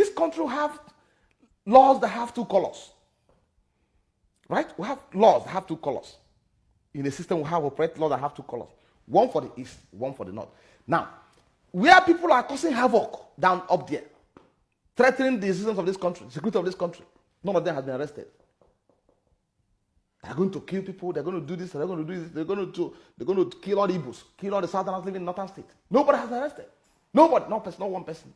This country have laws that have two colors. Right? We have laws that have two colors. In the system, we have operate laws that have two colors. One for the east, one for the north. Now, where people are causing havoc down up there, threatening the existence of this country, security of this country, none of them has been arrested. They're going to kill people. They're going to do this. They're going to do this. They're going to they're going to kill all the Igbos, kill all the Southerners living in northern state. Nobody has been arrested. Nobody, not person, not one person.